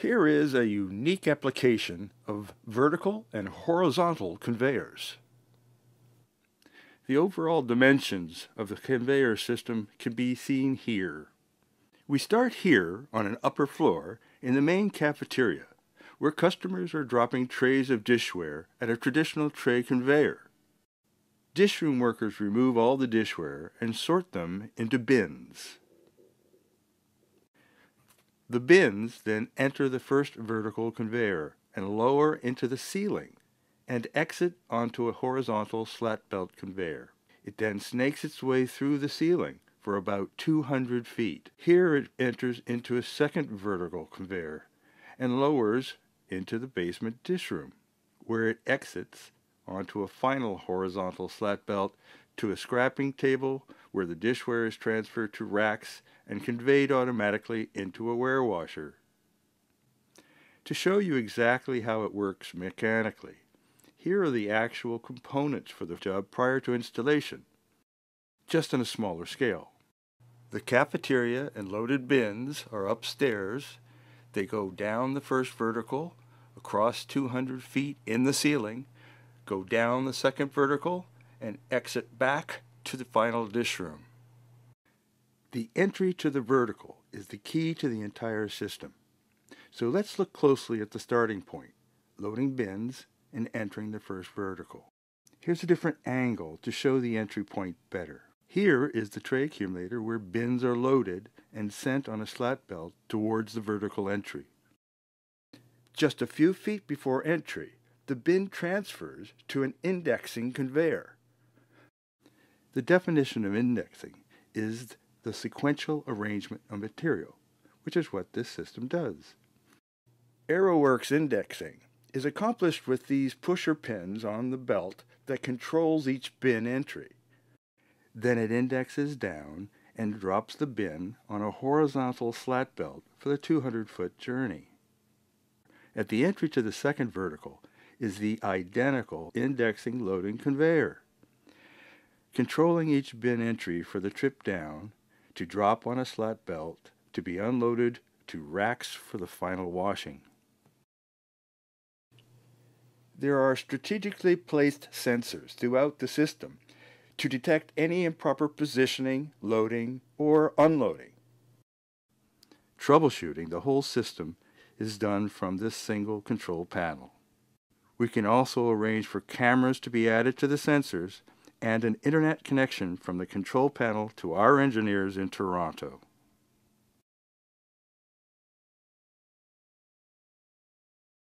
Here is a unique application of vertical and horizontal conveyors. The overall dimensions of the conveyor system can be seen here. We start here on an upper floor in the main cafeteria, where customers are dropping trays of dishware at a traditional tray conveyor. Dishroom workers remove all the dishware and sort them into bins. The bins then enter the first vertical conveyor and lower into the ceiling and exit onto a horizontal slat belt conveyor. It then snakes its way through the ceiling for about 200 feet. Here it enters into a second vertical conveyor and lowers into the basement dish room, where it exits onto a final horizontal slat belt to a scrapping table where the dishware is transferred to racks and conveyed automatically into a warewasher. To show you exactly how it works mechanically, here are the actual components for the job prior to installation, just on a smaller scale. The cafeteria and loaded bins are upstairs. They go down the first vertical, across 200 feet in the ceiling, go down the second vertical, and exit back to the final dish room. The entry to the vertical is the key to the entire system. So let's look closely at the starting point, loading bins and entering the first vertical. Here's a different angle to show the entry point better. Here is the tray accumulator where bins are loaded and sent on a slat belt towards the vertical entry. Just a few feet before entry, the bin transfers to an indexing conveyor. The definition of indexing is the sequential arrangement of material, which is what this system does. Aerowerks indexing is accomplished with these pusher pins on the belt that controls each bin entry. Then it indexes down and drops the bin on a horizontal slat belt for the 200-foot journey. At the entry to the second vertical is the identical indexing loading conveyor. Controlling each bin entry for the trip down to drop on a slat belt, to be unloaded to racks for the final washing. There are strategically placed sensors throughout the system to detect any improper positioning, loading, or unloading. Troubleshooting the whole system is done from this single control panel. We can also arrange for cameras to be added to the sensors and an internet connection from the control panel to our engineers in Toronto.